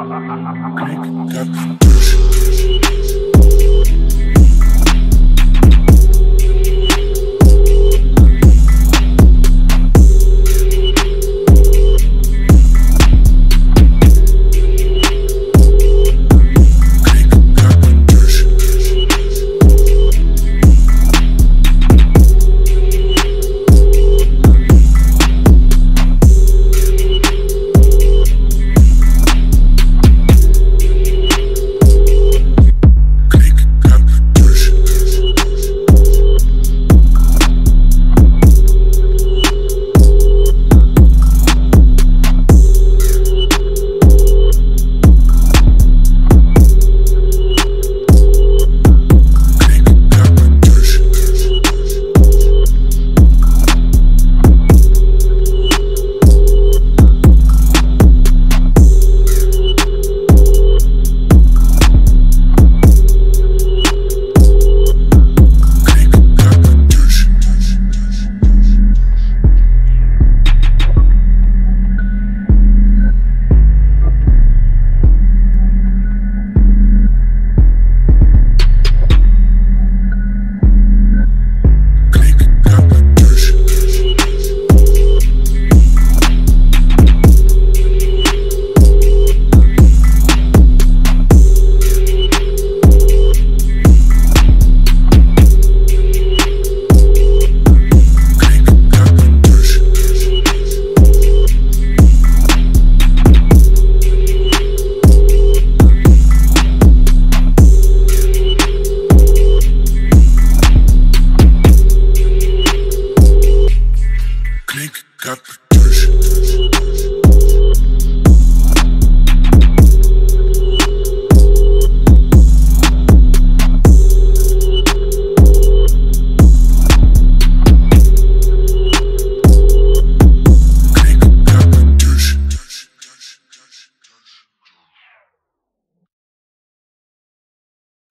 Как дышит got the dirt.